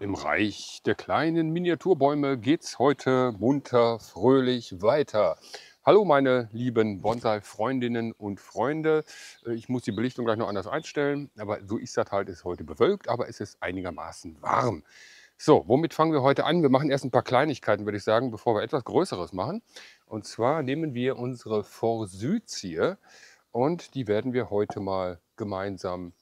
Im Reich der kleinen Miniaturbäume geht's heute munter, fröhlich weiter. Hallo meine lieben Bonsai-Freundinnen und Freunde. Äh, ich muss die Belichtung gleich noch anders einstellen, aber so ist das halt. Ist heute bewölkt, aber es ist einigermaßen warm. So, womit fangen wir heute an? Wir machen erst ein paar Kleinigkeiten, würde ich sagen, bevor wir etwas Größeres machen. Und zwar nehmen wir unsere Forsythie und die werden wir heute mal gemeinsam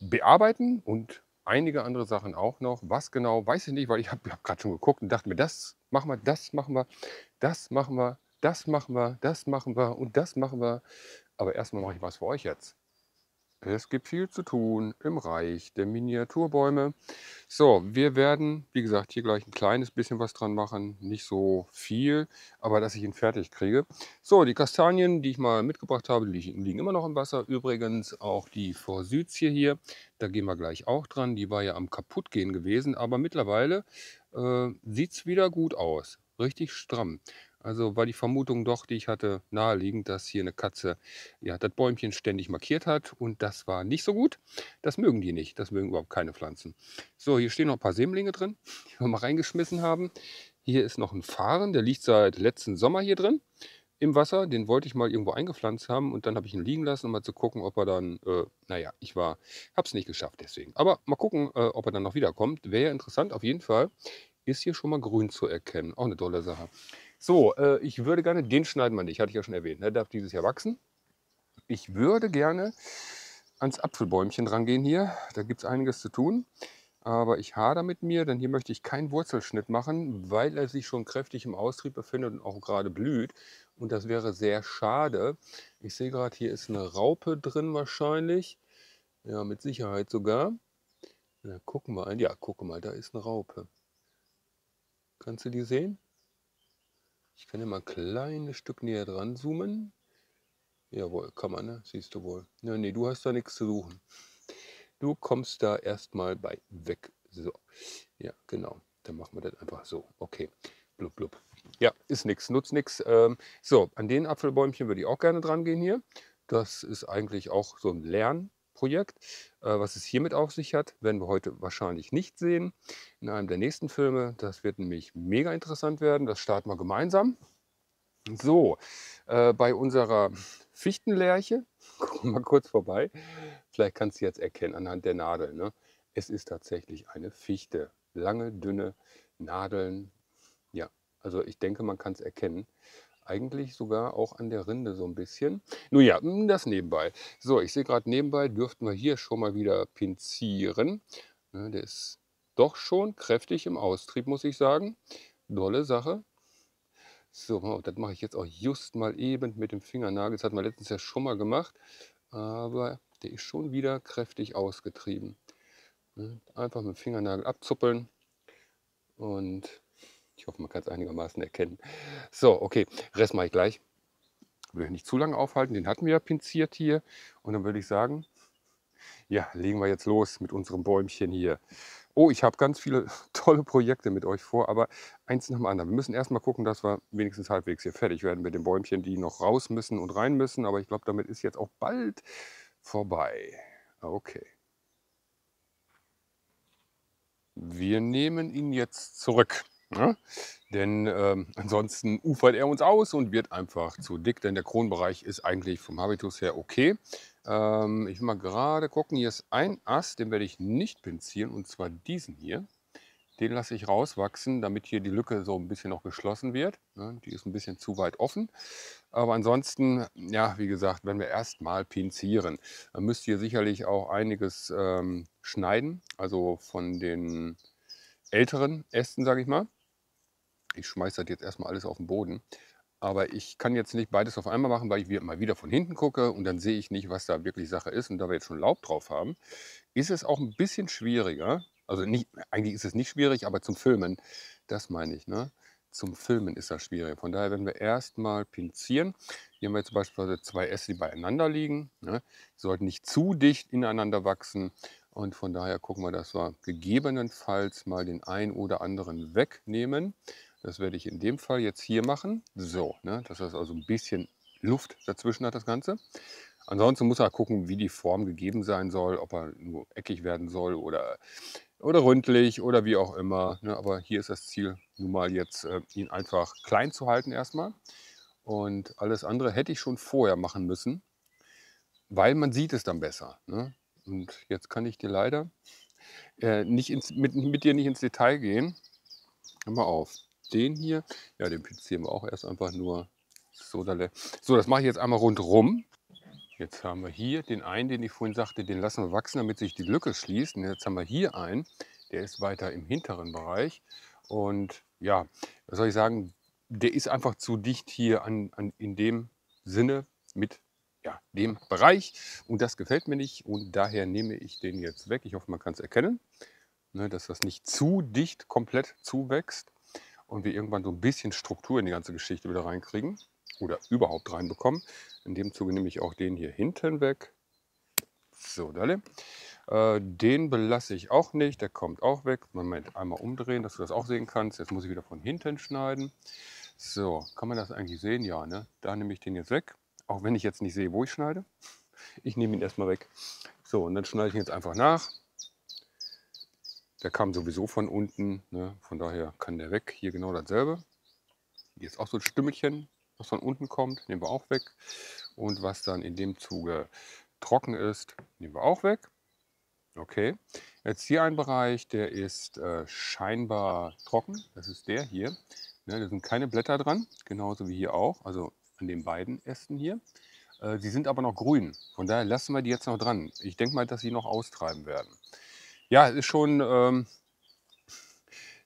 bearbeiten und einige andere Sachen auch noch. Was genau, weiß ich nicht, weil ich habe hab gerade schon geguckt und dachte mir, das machen wir, das machen wir, das machen wir, das machen wir, das machen wir und das machen wir. Aber erstmal mache ich was für euch jetzt. Es gibt viel zu tun im Reich der Miniaturbäume. So, wir werden, wie gesagt, hier gleich ein kleines bisschen was dran machen. Nicht so viel, aber dass ich ihn fertig kriege. So, die Kastanien, die ich mal mitgebracht habe, liegen, immer noch im Wasser. Übrigens auch die Forsythie hier, da gehen wir gleich auch dran. Die war ja am kaputtgehen gewesen, aber mittlerweile äh, sieht es wieder gut aus. Richtig stramm. Also war die Vermutung doch, die ich hatte, naheliegend, dass hier eine Katze ja, das Bäumchen ständig markiert hat. Und das war nicht so gut. Das mögen die nicht. Das mögen überhaupt keine Pflanzen. So, hier stehen noch ein paar Sämlinge drin, die wir mal reingeschmissen haben. Hier ist noch ein Fahren, der liegt seit letzten Sommer hier drin im Wasser. Den wollte ich mal irgendwo eingepflanzt haben und dann habe ich ihn liegen lassen, um mal zu gucken, ob er dann, äh, naja, ich war, habe es nicht geschafft deswegen. Aber mal gucken, äh, ob er dann noch wiederkommt. Wäre ja interessant, auf jeden Fall. Ist hier schon mal grün zu erkennen. Auch eine tolle Sache. So, äh, ich würde gerne, den schneiden wir nicht, hatte ich ja schon erwähnt, ne? darf dieses Jahr wachsen. Ich würde gerne ans Apfelbäumchen rangehen hier. Da gibt es einiges zu tun. Aber ich hader mit mir, denn hier möchte ich keinen Wurzelschnitt machen, weil er sich schon kräftig im Austrieb befindet und auch gerade blüht. Und das wäre sehr schade. Ich sehe gerade, hier ist eine Raupe drin wahrscheinlich. Ja, mit Sicherheit sogar. Na, gucken wir ein. Ja, gucke mal, da ist eine Raupe. Kannst du die sehen? Ich kann ja mal ein kleines Stück näher dran zoomen. Jawohl, kann man, ne? Siehst du wohl. Ja, nee, du hast da nichts zu suchen. Du kommst da erstmal bei weg. So, ja, genau. Dann machen wir das einfach so. Okay, blub, blub. Ja, ist nichts, nutzt nichts. Ähm, so, an den Apfelbäumchen würde ich auch gerne dran gehen hier. Das ist eigentlich auch so ein Lern, Projekt. Äh, was es hiermit auf sich hat, werden wir heute wahrscheinlich nicht sehen. In einem der nächsten Filme. Das wird nämlich mega interessant werden. Das starten wir gemeinsam. So, äh, bei unserer Fichtenlärche, gucken wir mal kurz vorbei. Vielleicht kannst du jetzt erkennen anhand der Nadeln. Ne? Es ist tatsächlich eine Fichte. Lange, dünne Nadeln. Ja, also ich denke, man kann es erkennen eigentlich sogar auch an der Rinde so ein bisschen. Nun ja, hm, das nebenbei. So, ich sehe gerade nebenbei dürften wir hier schon mal wieder pinzieren. Der ist doch schon kräftig im Austrieb, muss ich sagen. Dolle Sache. So, das mache ich jetzt auch just mal eben mit dem Fingernagel. Das hat man letztens ja schon mal gemacht, aber der ist schon wieder kräftig ausgetrieben. Einfach mit dem Fingernagel abzuppeln und ich hoffe, man kann es einigermaßen erkennen. So, okay, Rest mache ich gleich. Will ich nicht zu lange aufhalten, den hatten wir ja pinziert hier. Und dann würde ich sagen, ja, legen wir jetzt los mit unserem Bäumchen hier. Oh, ich habe ganz viele tolle Projekte mit euch vor, aber eins nach dem anderen. Wir müssen erstmal gucken, dass wir wenigstens halbwegs hier fertig werden mit den Bäumchen, die noch raus müssen und rein müssen. Aber ich glaube, damit ist jetzt auch bald vorbei. Okay. Wir nehmen ihn jetzt zurück. Ne? Denn ähm, ansonsten ufert er uns aus und wird einfach zu dick, denn der Kronbereich ist eigentlich vom Habitus her okay. Ähm, ich will mal gerade gucken, hier ist ein Ast, den werde ich nicht pinzieren und zwar diesen hier. Den lasse ich rauswachsen, damit hier die Lücke so ein bisschen noch geschlossen wird. Ne? Die ist ein bisschen zu weit offen. Aber ansonsten, ja, wie gesagt, wenn wir erstmal pinzieren, dann müsst ihr sicherlich auch einiges ähm, schneiden, also von den älteren Ästen, sage ich mal. Ich schmeiße das jetzt erstmal alles auf den Boden. Aber ich kann jetzt nicht beides auf einmal machen, weil ich mal wieder von hinten gucke und dann sehe ich nicht, was da wirklich Sache ist. Und da wir jetzt schon Laub drauf haben, ist es auch ein bisschen schwieriger. Also nicht, eigentlich ist es nicht schwierig, aber zum Filmen, das meine ich. Ne? Zum Filmen ist das schwierig. Von daher werden wir erstmal pinzieren. Hier haben wir jetzt beispielsweise zwei Äste, die beieinander liegen. Ne? Die sollten nicht zu dicht ineinander wachsen. Und von daher gucken wir, dass wir gegebenenfalls mal den einen oder anderen wegnehmen. Das werde ich in dem Fall jetzt hier machen. So, ne, dass das also ein bisschen Luft dazwischen hat, das Ganze. Ansonsten muss er gucken, wie die Form gegeben sein soll, ob er nur eckig werden soll oder oder ründlich oder wie auch immer. Ne? Aber hier ist das Ziel nun mal jetzt, äh, ihn einfach klein zu halten erstmal. Und alles andere hätte ich schon vorher machen müssen, weil man sieht es dann besser. Ne? Und jetzt kann ich dir leider äh, nicht ins, mit, mit dir nicht ins Detail gehen. Hör mal auf. Den hier, ja, den pizzieren wir auch erst einfach nur. So, so das mache ich jetzt einmal rundherum. Jetzt haben wir hier den einen, den ich vorhin sagte, den lassen wir wachsen, damit sich die Lücke schließt. Und jetzt haben wir hier einen, der ist weiter im hinteren Bereich. Und ja, was soll ich sagen, der ist einfach zu dicht hier an, an, in dem Sinne mit ja, dem Bereich. Und das gefällt mir nicht und daher nehme ich den jetzt weg. Ich hoffe, man kann es erkennen, ne, dass das nicht zu dicht komplett zuwächst und wir irgendwann so ein bisschen Struktur in die ganze Geschichte wieder reinkriegen oder überhaupt reinbekommen. In dem Zuge nehme ich auch den hier hinten weg. So, dalle. Äh, den belasse ich auch nicht, der kommt auch weg. Moment, einmal umdrehen, dass du das auch sehen kannst. Jetzt muss ich wieder von hinten schneiden. So, kann man das eigentlich sehen? Ja, ne? Da nehme ich den jetzt weg, auch wenn ich jetzt nicht sehe, wo ich schneide. Ich nehme ihn erstmal weg. So, und dann schneide ich ihn jetzt einfach nach. Der kam sowieso von unten, ne? von daher kann der weg. Hier genau dasselbe. Hier ist auch so ein Stümmelchen, was von unten kommt, nehmen wir auch weg. Und was dann in dem Zuge trocken ist, nehmen wir auch weg. Okay, jetzt hier ein Bereich, der ist äh, scheinbar trocken. Das ist der hier. Ne, da sind keine Blätter dran, genauso wie hier auch, also an den beiden Ästen hier. Äh, sie sind aber noch grün, von daher lassen wir die jetzt noch dran. Ich denke mal, dass sie noch austreiben werden. Ja, es ist schon ähm,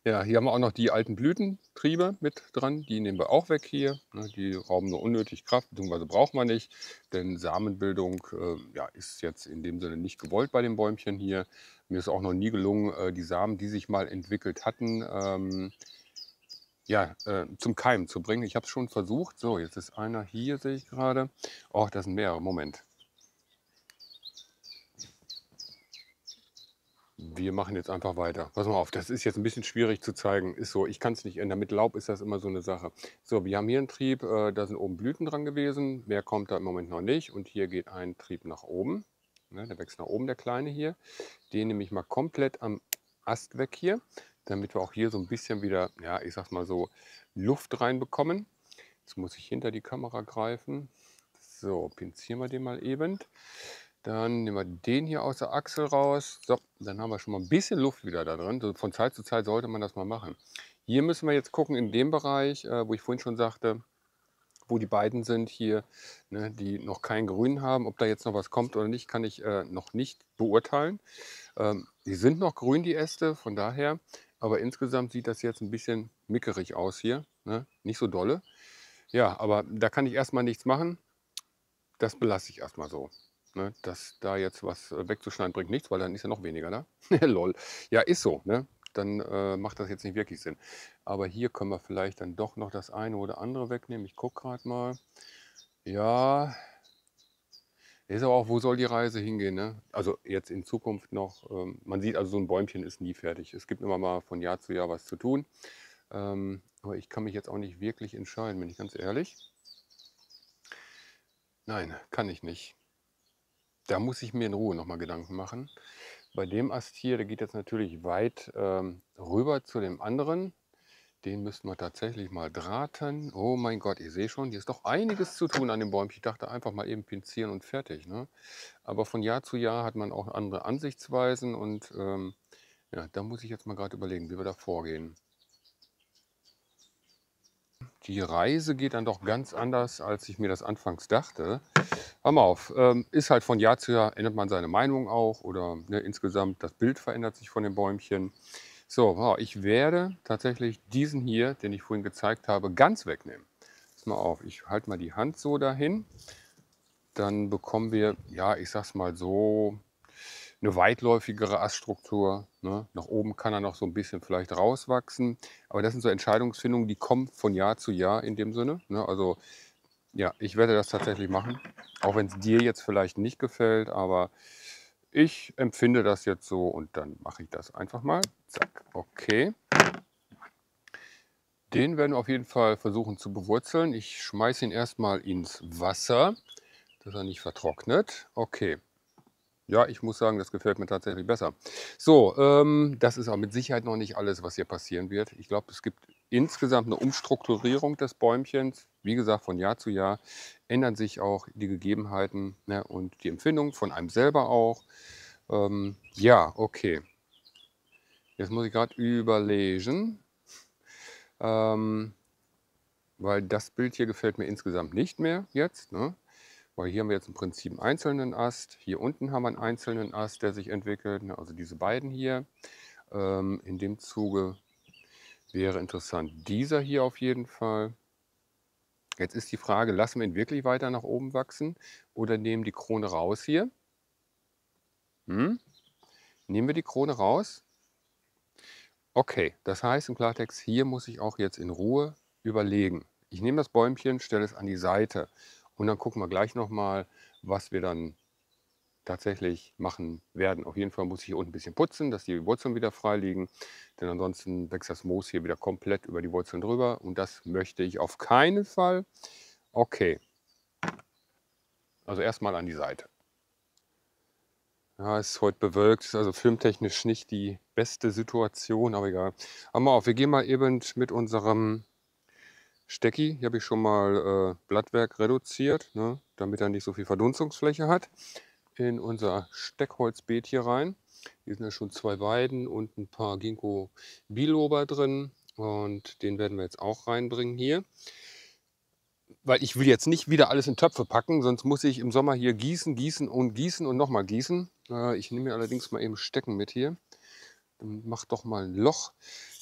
ja, hier haben wir auch noch die alten Blütentriebe mit dran. Die nehmen wir auch weg hier. Ne, die rauben nur unnötig Kraft, beziehungsweise braucht man nicht. Denn Samenbildung äh, ja, ist jetzt in dem Sinne nicht gewollt bei den Bäumchen hier. Mir ist auch noch nie gelungen, äh, die Samen, die sich mal entwickelt hatten, ähm, ja, äh, zum Keim zu bringen. Ich habe es schon versucht. So, jetzt ist einer hier, sehe ich gerade. Oh, das sind mehrere. Moment. Wir machen jetzt einfach weiter. Pass mal auf, das ist jetzt ein bisschen schwierig zu zeigen. Ist so, ich kann es nicht ändern. Mit Laub ist das immer so eine Sache. So, wir haben hier einen Trieb, äh, da sind oben Blüten dran gewesen. Mehr kommt da im Moment noch nicht. Und hier geht ein Trieb nach oben. Ne, der wächst nach oben, der kleine hier. Den nehme ich mal komplett am Ast weg hier, damit wir auch hier so ein bisschen wieder, ja, ich sag's mal so, Luft reinbekommen. Jetzt muss ich hinter die Kamera greifen. So, pinzieren wir den mal eben. Dann nehmen wir den hier aus der Achsel raus. So, dann haben wir schon mal ein bisschen Luft wieder da drin. So, von Zeit zu Zeit sollte man das mal machen. Hier müssen wir jetzt gucken in dem Bereich, äh, wo ich vorhin schon sagte, wo die beiden sind hier, ne, die noch kein Grün haben. Ob da jetzt noch was kommt oder nicht, kann ich äh, noch nicht beurteilen. Ähm, die sind noch grün, die Äste, von daher. Aber insgesamt sieht das jetzt ein bisschen mickerig aus hier. Ne? Nicht so dolle. Ja, aber da kann ich erstmal nichts machen. Das belasse ich erstmal so. Ne? Dass da jetzt was äh, wegzuschneiden bringt nichts, weil dann ist ja noch weniger da. Lol. Ja, ist so. Ne? Dann äh, macht das jetzt nicht wirklich Sinn. Aber hier können wir vielleicht dann doch noch das eine oder andere wegnehmen. Ich gucke gerade mal. Ja, ist aber auch, wo soll die Reise hingehen? Ne? Also jetzt in Zukunft noch. Ähm, man sieht also, so ein Bäumchen ist nie fertig. Es gibt immer mal von Jahr zu Jahr was zu tun. Ähm, aber ich kann mich jetzt auch nicht wirklich entscheiden, bin ich ganz ehrlich. Nein, kann ich nicht. Da muss ich mir in Ruhe nochmal Gedanken machen. Bei dem Ast hier, der geht jetzt natürlich weit ähm, rüber zu dem anderen. Den müssten wir tatsächlich mal drahten. Oh mein Gott, ich sehe schon, hier ist doch einiges zu tun an dem Bäumchen. Ich dachte einfach mal eben pinzieren und fertig. Ne? Aber von Jahr zu Jahr hat man auch andere Ansichtsweisen und ähm, ja, da muss ich jetzt mal gerade überlegen, wie wir da vorgehen. Die Reise geht dann doch ganz anders, als ich mir das anfangs dachte. Hör mal auf, ähm, ist halt von Jahr zu Jahr, ändert man seine Meinung auch oder ne, insgesamt das Bild verändert sich von den Bäumchen. So, ich werde tatsächlich diesen hier, den ich vorhin gezeigt habe, ganz wegnehmen. Pass mal auf, ich halte mal die Hand so dahin. Dann bekommen wir, ja, ich sag's mal so, eine weitläufigere Aststruktur. Ne? Nach oben kann er noch so ein bisschen vielleicht rauswachsen. Aber das sind so Entscheidungsfindungen, die kommen von Jahr zu Jahr in dem Sinne. Ne? Also ja, ich werde das tatsächlich machen. Auch wenn es dir jetzt vielleicht nicht gefällt, aber ich empfinde das jetzt so und dann mache ich das einfach mal. Zack, okay. Den werden wir auf jeden Fall versuchen zu bewurzeln. Ich schmeiße ihn erstmal ins Wasser, dass er nicht vertrocknet. Okay. Ja, ich muss sagen, das gefällt mir tatsächlich besser. So, ähm, das ist auch mit Sicherheit noch nicht alles, was hier passieren wird. Ich glaube, es gibt insgesamt eine Umstrukturierung des Bäumchens. Wie gesagt, von Jahr zu Jahr ändern sich auch die Gegebenheiten ne, und die Empfindung von einem selber auch. Ähm, ja, okay. Jetzt muss ich gerade überlegen, ähm, weil das Bild hier gefällt mir insgesamt nicht mehr jetzt. Ne? Weil hier haben wir jetzt im Prinzip einen einzelnen Ast. Hier unten haben wir einen einzelnen Ast, der sich entwickelt. Ne, also diese beiden hier. Ähm, in dem Zuge wäre interessant dieser hier auf jeden Fall. Jetzt ist die Frage, lassen wir ihn wirklich weiter nach oben wachsen oder nehmen die Krone raus hier? Hm? Nehmen wir die Krone raus? Okay, das heißt im Klartext, hier muss ich auch jetzt in Ruhe überlegen. Ich nehme das Bäumchen, stelle es an die Seite und dann gucken wir gleich nochmal, was wir dann tatsächlich machen werden. Auf jeden Fall muss ich hier unten ein bisschen putzen, dass die Wurzeln wieder frei liegen. Denn ansonsten wächst das Moos hier wieder komplett über die Wurzeln drüber. Und das möchte ich auf keinen Fall. Okay. Also erstmal an die Seite. Ja, ist heute bewölkt, also filmtechnisch nicht die beste Situation, aber egal. Aber auf, wir gehen mal eben mit unserem Stecki, hier habe ich schon mal äh, Blattwerk reduziert, ne, damit er nicht so viel Verdunstungsfläche hat, in unser Steckholzbeet hier rein. Hier sind ja schon zwei Weiden und ein paar Ginkgo biloba drin und den werden wir jetzt auch reinbringen hier. Weil ich will jetzt nicht wieder alles in Töpfe packen, sonst muss ich im Sommer hier gießen, gießen und gießen und nochmal gießen. Äh, ich nehme mir allerdings mal eben Stecken mit hier. Dann mach doch mal ein Loch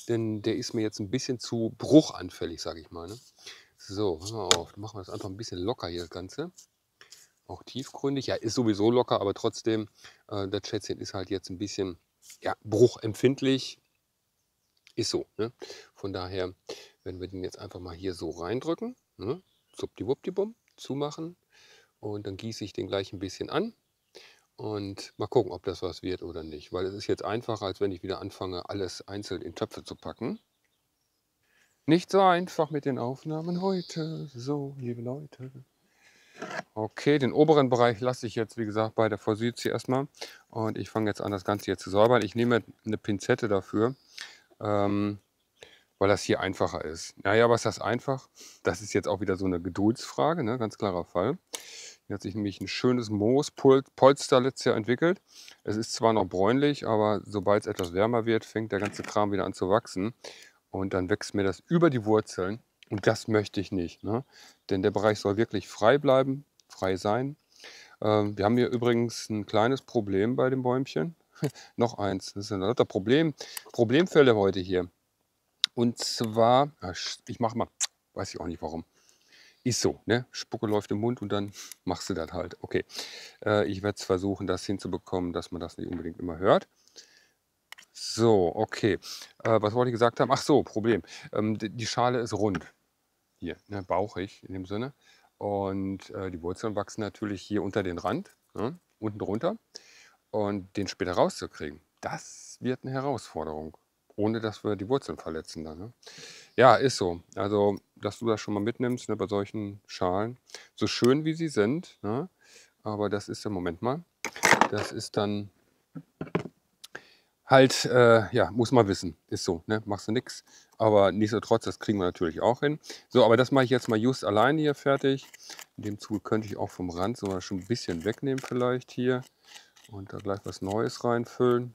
denn der ist mir jetzt ein bisschen zu bruchanfällig, sage ich mal. Ne? So, mal auf, machen wir das einfach ein bisschen locker hier das Ganze. Auch tiefgründig, ja, ist sowieso locker, aber trotzdem, äh, das Schätzchen ist halt jetzt ein bisschen ja, bruchempfindlich. Ist so. Ne? Von daher, wenn wir den jetzt einfach mal hier so reindrücken, ne? Suppdiwuppdiwupp, zumachen und dann gieße ich den gleich ein bisschen an. Und mal gucken, ob das was wird oder nicht. Weil es ist jetzt einfacher, als wenn ich wieder anfange, alles einzeln in Töpfe zu packen. Nicht so einfach mit den Aufnahmen heute. So, liebe Leute. Okay, den oberen Bereich lasse ich jetzt, wie gesagt, bei der Forsythie erstmal. Und ich fange jetzt an, das Ganze hier zu säubern. Ich nehme eine Pinzette dafür, ähm, weil das hier einfacher ist. Naja, was ist das einfach? Das ist jetzt auch wieder so eine Geduldsfrage, ne? ganz klarer Fall. Hier hat sich nämlich ein schönes Moospolster letztes Jahr entwickelt. Es ist zwar noch bräunlich, aber sobald es etwas wärmer wird, fängt der ganze Kram wieder an zu wachsen. Und dann wächst mir das über die Wurzeln. Und das möchte ich nicht. Ne? Denn der Bereich soll wirklich frei bleiben, frei sein. Ähm, wir haben hier übrigens ein kleines Problem bei dem Bäumchen. noch eins. Das ist ein lauter Problem, Problemfälle heute hier. Und zwar, ich mache mal, weiß ich auch nicht warum. Ist so, ne? Spucke läuft im Mund und dann machst du das halt. Okay, äh, ich werde es versuchen, das hinzubekommen, dass man das nicht unbedingt immer hört. So, okay. Äh, was wollte ich gesagt haben? Ach so, Problem. Ähm, die Schale ist rund. Hier, ne, bauchig in dem Sinne. Und äh, die Wurzeln wachsen natürlich hier unter den Rand, ne, unten drunter. Und den später rauszukriegen, das wird eine Herausforderung ohne dass wir die Wurzeln verletzen dann. Ne? Ja, ist so. Also, dass du das schon mal mitnimmst ne, bei solchen Schalen. So schön wie sie sind, ne? aber das ist der Moment mal. Das ist dann halt, äh, ja, muss man wissen. Ist so, ne? Machst du nichts. Aber nichtsdestotrotz, das kriegen wir natürlich auch hin. So, aber das mache ich jetzt mal just alleine hier fertig. In dem Zuge könnte ich auch vom Rand sogar schon ein bisschen wegnehmen vielleicht hier. Und da gleich was Neues reinfüllen.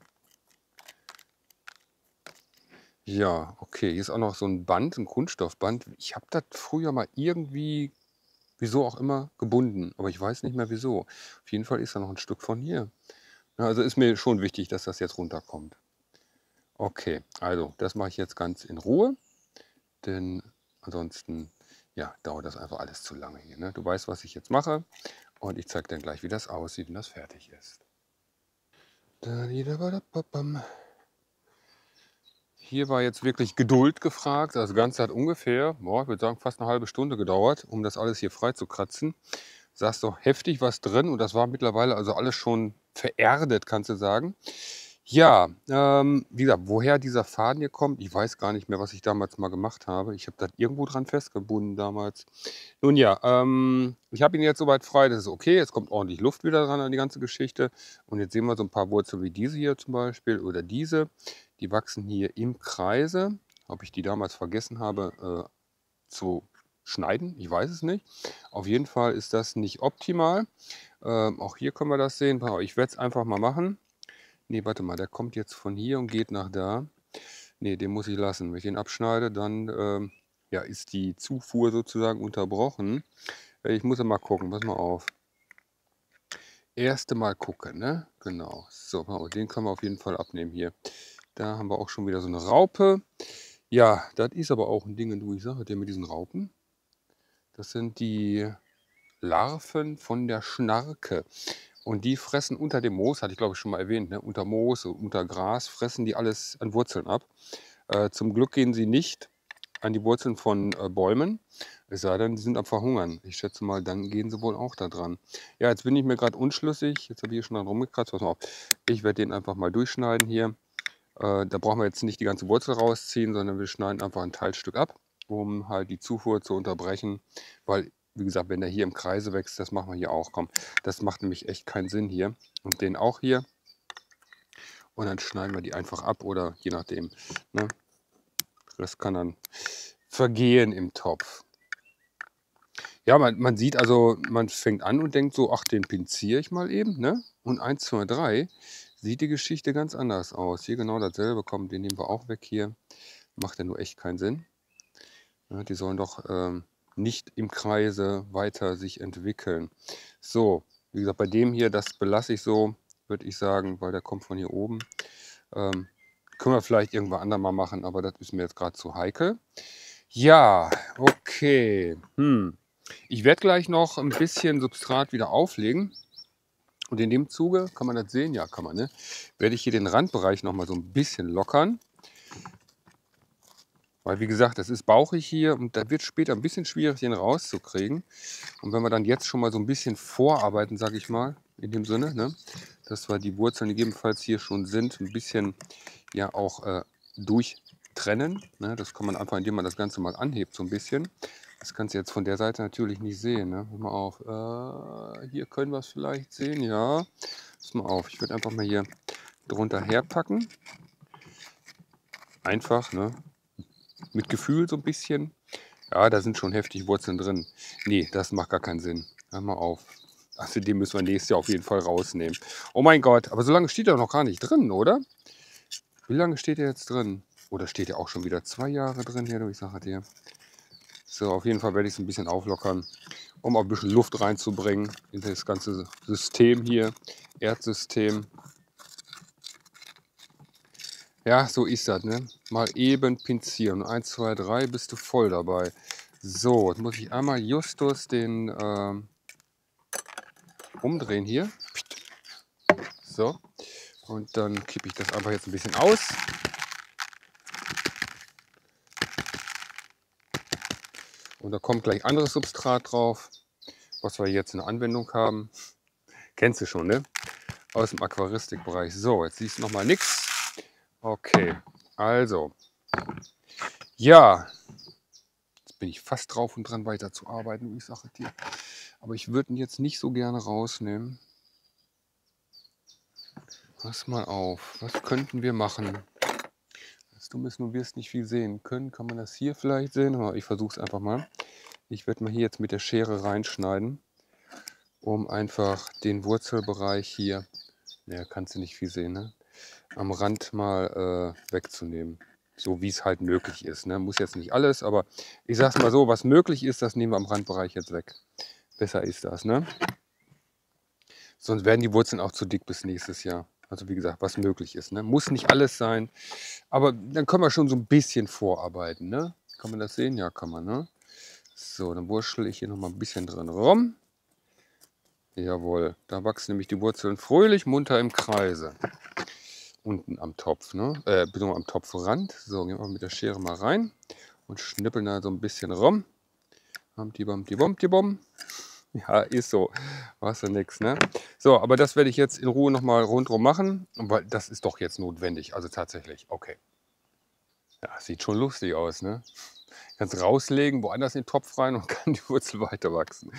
Ja, okay. Hier ist auch noch so ein Band, ein Kunststoffband. Ich habe das früher mal irgendwie, wieso auch immer, gebunden, aber ich weiß nicht mehr wieso. Auf jeden Fall ist da noch ein Stück von hier. Also ist mir schon wichtig, dass das jetzt runterkommt. Okay, also das mache ich jetzt ganz in Ruhe, denn ansonsten ja, dauert das einfach alles zu lange hier. Ne? Du weißt, was ich jetzt mache und ich zeige dir gleich, wie das aussieht, wenn das fertig ist. Da, da, da, da, da, hier war jetzt wirklich Geduld gefragt. Das Ganze hat ungefähr, boah, ich würde sagen, fast eine halbe Stunde gedauert, um das alles hier frei zu kratzen. Saß doch heftig was drin und das war mittlerweile also alles schon vererdet, kannst du sagen. Ja, ähm, wie gesagt, woher dieser Faden hier kommt, ich weiß gar nicht mehr, was ich damals mal gemacht habe. Ich habe das irgendwo dran festgebunden damals. Nun ja, ähm, ich habe ihn jetzt soweit frei, das ist okay. Jetzt kommt ordentlich Luft wieder dran an die ganze Geschichte. Und jetzt sehen wir so ein paar Wurzeln wie diese hier zum Beispiel oder diese. Die wachsen hier im Kreise. Ob ich die damals vergessen habe äh, zu schneiden, ich weiß es nicht. Auf jeden Fall ist das nicht optimal. Ähm, auch hier können wir das sehen. Ich werde es einfach mal machen. Ne, warte mal, der kommt jetzt von hier und geht nach da. Ne, den muss ich lassen. Wenn ich den abschneide, dann ähm, ja, ist die Zufuhr sozusagen unterbrochen. Äh, ich muss ja mal gucken, pass mal auf. Erste Mal gucken, ne? Genau. So, den können wir auf jeden Fall abnehmen hier. Da haben wir auch schon wieder so eine Raupe. Ja, das ist aber auch ein Ding, du, ich sage dir mit diesen Raupen. Das sind die Larven von der Schnarke. Und die fressen unter dem Moos, hatte ich glaube ich schon mal erwähnt, ne? unter Moos, unter Gras, fressen die alles an Wurzeln ab. Äh, zum Glück gehen sie nicht an die Wurzeln von äh, Bäumen, es sei denn, die sind am Verhungern. Ich schätze mal, dann gehen sie wohl auch da dran. Ja, jetzt bin ich mir gerade unschlüssig. Jetzt habe ich hier schon dran rumgekratzt. Pass mal auf. Ich werde den einfach mal durchschneiden hier. Äh, da brauchen wir jetzt nicht die ganze Wurzel rausziehen, sondern wir schneiden einfach ein Teilstück ab, um halt die Zufuhr zu unterbrechen. Weil wie gesagt, wenn der hier im Kreise wächst, das machen wir hier auch. Komm, das macht nämlich echt keinen Sinn hier. Und den auch hier. Und dann schneiden wir die einfach ab oder je nachdem. Ne? Das kann dann vergehen im Topf. Ja, man, man, sieht also, man fängt an und denkt so, ach, den pinziere ich mal eben. Ne? Und 1, 2, 3 sieht die Geschichte ganz anders aus. Hier genau dasselbe, komm, den nehmen wir auch weg hier. Macht ja nur echt keinen Sinn. Ja, die sollen doch ähm, nicht im Kreise weiter sich entwickeln. So, wie gesagt, bei dem hier, das belasse ich so, würde ich sagen, weil der kommt von hier oben. Ähm, können wir vielleicht irgendwann andermal machen, aber das ist mir jetzt gerade zu heikel. Ja, okay. Hm. Ich werde gleich noch ein bisschen Substrat wieder auflegen. Und in dem Zuge, kann man das sehen? Ja, kann man, ne? Werde ich hier den Randbereich noch mal so ein bisschen lockern. Weil wie gesagt, das ist bauchig hier und da wird später ein bisschen schwierig, den rauszukriegen. Und wenn wir dann jetzt schon mal so ein bisschen vorarbeiten, sage ich mal, in dem Sinne, ne, dass wir die Wurzeln gegebenenfalls hier schon sind, ein bisschen ja auch äh, durchtrennen. Ne, das kann man einfach, indem man das Ganze mal anhebt so ein bisschen. Das kannst du jetzt von der Seite natürlich nicht sehen. Ne? Mal auf. Äh, hier können wir es vielleicht sehen. Ja. Pass mal auf. Ich würde einfach mal hier drunter herpacken. Einfach, ne? mit Gefühl so ein bisschen. Ja, da sind schon heftig Wurzeln drin. Nee, das macht gar keinen Sinn. Hör mal auf. Also den müssen wir nächstes Jahr auf jeden Fall rausnehmen. Oh mein Gott, aber so lange steht er noch gar nicht drin, oder? Wie lange steht er jetzt drin? Oder steht er auch schon wieder zwei Jahre drin hier, ich sage dir. So, auf jeden Fall werde ich es ein bisschen auflockern, um auch ein bisschen Luft reinzubringen in das ganze System hier, Erdsystem. Ja, so ist das, ne? Mal eben pinzieren. 1, 2, 3, bist du voll dabei. So, jetzt muss ich einmal justus den ähm, umdrehen hier. So. Und dann kippe ich das einfach jetzt ein bisschen aus. Und da kommt gleich anderes Substrat drauf, was wir jetzt in Anwendung haben. Kennst du schon, ne? Aus dem Aquaristikbereich. So, jetzt siehst du noch mal nichts. Okay, also. Ja, jetzt bin ich fast drauf und dran weiterzuarbeiten, wie ich sage dir. Aber ich würde ihn jetzt nicht so gerne rausnehmen. Pass mal auf, was könnten wir machen? Das Dumme ist, du wirst nicht viel sehen können. Kann man das hier vielleicht sehen? Aber ich versuche es einfach mal. Ich werde mal hier jetzt mit der Schere reinschneiden, um einfach den Wurzelbereich hier, naja, kannst du nicht viel sehen, ne? am Rand mal äh, wegzunehmen. So wie es halt möglich ist. Ne? Muss jetzt nicht alles, aber ich sage es mal so, was möglich ist, das nehmen wir am Randbereich jetzt weg. Besser ist das. Ne? Sonst werden die Wurzeln auch zu dick bis nächstes Jahr. Also wie gesagt, was möglich ist. Ne? Muss nicht alles sein, aber dann können wir schon so ein bisschen vorarbeiten. Ne? Kann man das sehen? Ja, kann man. Ne? So, dann wurschtel ich hier noch mal ein bisschen drin rum. Jawohl, da wachsen nämlich die Wurzeln fröhlich munter im Kreise unten am Topf, ne? äh, am Topfrand. So, gehen wir mit der Schere mal rein und schnippeln da so ein bisschen rum. Hamti bamti bamti bom. Ja, ist so. Machst du nix, ne? So, aber das werde ich jetzt in Ruhe nochmal rundherum machen, weil das ist doch jetzt notwendig. Also tatsächlich, okay. Ja, sieht schon lustig aus, ne? Kannst rauslegen, woanders in den Topf rein und kann die Wurzel weiter wachsen.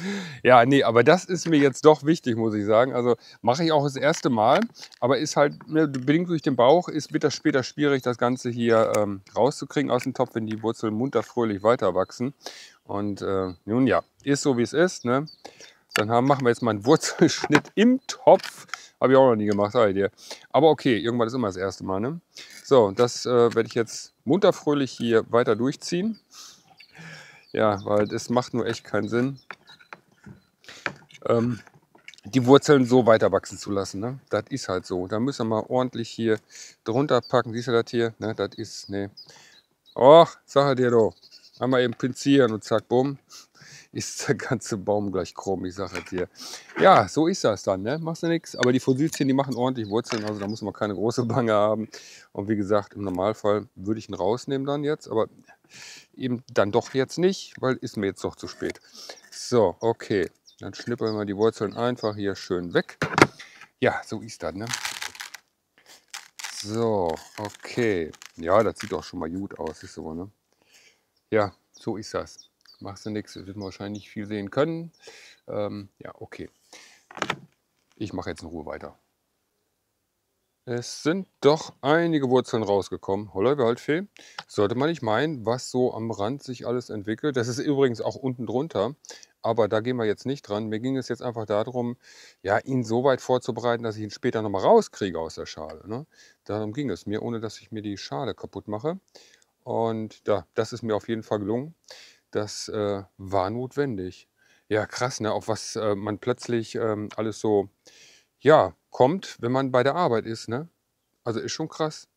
Ja, nee, aber das ist mir jetzt doch wichtig, muss ich sagen. Also mache ich auch das erste Mal, aber ist halt, ne, bedingt durch den Bauch, ist, wird das später schwierig, das Ganze hier ähm, rauszukriegen aus dem Topf, wenn die Wurzeln munter fröhlich weiter wachsen. Und äh, nun ja, ist so wie es ist. Ne? Dann haben, machen wir jetzt mal einen Wurzelschnitt im Topf. Habe ich auch noch nie gemacht, sage ich dir. Aber okay, irgendwann ist immer das erste Mal. Ne? So, das äh, werde ich jetzt munter fröhlich hier weiter durchziehen. Ja, weil das macht nur echt keinen Sinn, ähm, die Wurzeln so weiter wachsen zu lassen. Ne? Das ist halt so. Da müssen wir mal ordentlich hier drunter packen. Siehst du das hier? Ne, das ist, ne. Och, sag dir doch. Einmal eben pinzieren und zack, bumm ist der ganze Baum gleich krumm, ich sage es dir. Ja, so ist das dann, ne? machst du nichts. Aber die Fossilien, die machen ordentlich Wurzeln, also da muss man keine große Bange haben. Und wie gesagt, im Normalfall würde ich ihn rausnehmen dann jetzt, aber eben dann doch jetzt nicht, weil ist mir jetzt doch zu spät. So, okay, dann schnippeln wir die Wurzeln einfach hier schön weg. Ja, so ist das, ne? So, okay. Ja, das sieht doch schon mal gut aus, ist so, ne? Ja, so ist das machst du nichts, wird man wahrscheinlich viel sehen können. Ähm, ja, okay. Ich mache jetzt in Ruhe weiter. Es sind doch einige Wurzeln rausgekommen. Holla, Waldfee. Sollte man nicht meinen, was so am Rand sich alles entwickelt. Das ist übrigens auch unten drunter. Aber da gehen wir jetzt nicht dran. Mir ging es jetzt einfach darum, ja, ihn so weit vorzubereiten, dass ich ihn später nochmal rauskriege aus der Schale. Ne? Darum ging es mir, ohne dass ich mir die Schale kaputt mache. Und ja, das ist mir auf jeden Fall gelungen. Das äh, war notwendig. Ja, krass, ne? auf was äh, man plötzlich ähm, alles so ja, kommt, wenn man bei der Arbeit ist. Ne? Also ist schon krass.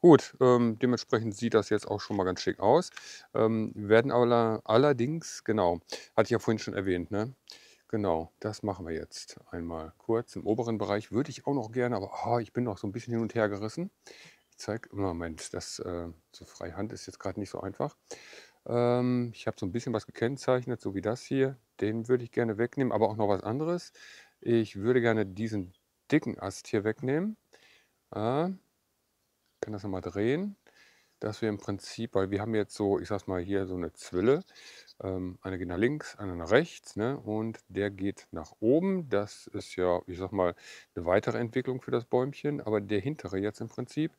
Gut, ähm, dementsprechend sieht das jetzt auch schon mal ganz schick aus. Ähm, werden aber allerdings, genau, hatte ich ja vorhin schon erwähnt, ne? Genau, das machen wir jetzt einmal kurz. Im oberen Bereich würde ich auch noch gerne, aber oh, ich bin noch so ein bisschen hin und her gerissen. Ich zeige, Moment, das äh, so freie Hand ist jetzt gerade nicht so einfach. Ähm, ich habe so ein bisschen was gekennzeichnet, so wie das hier. Den würde ich gerne wegnehmen, aber auch noch was anderes. Ich würde gerne diesen dicken Ast hier wegnehmen. Äh, kann das nochmal drehen, dass wir im Prinzip, weil wir haben jetzt so, ich sag's mal hier so eine Zwille. Ähm, eine geht nach links, eine nach rechts ne? und der geht nach oben. Das ist ja, ich sag mal, eine weitere Entwicklung für das Bäumchen. Aber der hintere jetzt im Prinzip,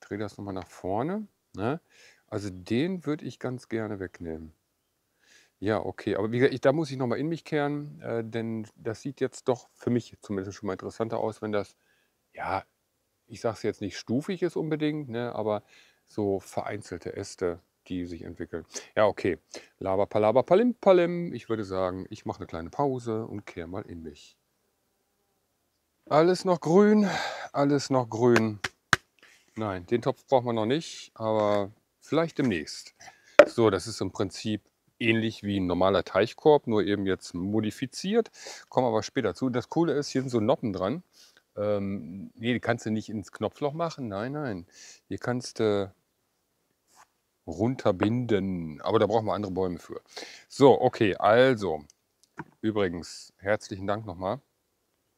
drehe das nochmal nach vorne. Ne? Also den würde ich ganz gerne wegnehmen. Ja, okay. Aber wie gesagt, ich, da muss ich nochmal in mich kehren, äh, denn das sieht jetzt doch für mich zumindest schon mal interessanter aus, wenn das, ja, ich sage es jetzt nicht stufig ist unbedingt, ne, aber so vereinzelte Äste, die sich entwickeln. Ja, okay. Laber, palim, palim. Ich würde sagen, ich mache eine kleine Pause und kehre mal in mich. Alles noch grün, alles noch grün. Nein, den Topf braucht man noch nicht, aber Vielleicht demnächst. So, das ist im Prinzip ähnlich wie ein normaler Teichkorb, nur eben jetzt modifiziert. Kommen aber später zu. Das Coole ist, hier sind so Noppen dran. Ähm, nee, die kannst du nicht ins Knopfloch machen. Nein, nein. Hier kannst du runterbinden. Aber da brauchen wir andere Bäume für. So, okay, also. Übrigens, herzlichen Dank nochmal.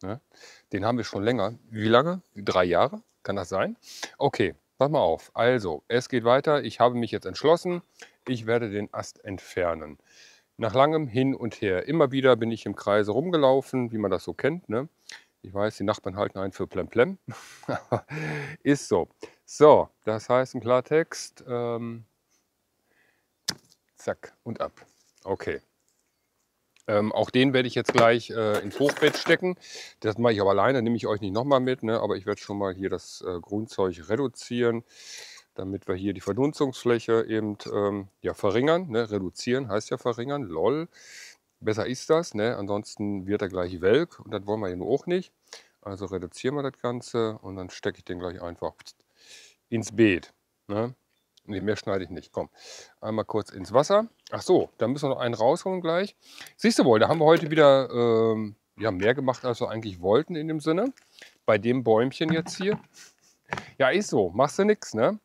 Ne? Den haben wir schon länger. Wie lange? Drei Jahre? Kann das sein? Okay, Pass mal auf. Also, es geht weiter. Ich habe mich jetzt entschlossen. Ich werde den Ast entfernen. Nach langem Hin und Her. Immer wieder bin ich im Kreise rumgelaufen, wie man das so kennt. Ne? Ich weiß, die Nachbarn halten einen für Plemplem. Ist so. So, das heißt im Klartext, ähm, zack und ab. Okay. Ähm, auch den werde ich jetzt gleich äh, ins Hochbett stecken. Das mache ich aber alleine, nehme ich euch nicht nochmal mit. Ne? Aber ich werde schon mal hier das äh, Grünzeug reduzieren, damit wir hier die Verdunstungsfläche eben ähm, ja, verringern. Ne? Reduzieren heißt ja verringern, lol. Besser ist das, ne? ansonsten wird er gleich welk und das wollen wir ja nur auch nicht. Also reduzieren wir das Ganze und dann stecke ich den gleich einfach ins Beet. Ne? Ne, mehr schneide ich nicht. Komm, einmal kurz ins Wasser. Ach so, da müssen wir noch einen rausholen gleich. Siehst du wohl, da haben wir heute wieder ähm, ja, mehr gemacht, als wir eigentlich wollten in dem Sinne. Bei dem Bäumchen jetzt hier. Ja, ist so. Machst du nichts, ne?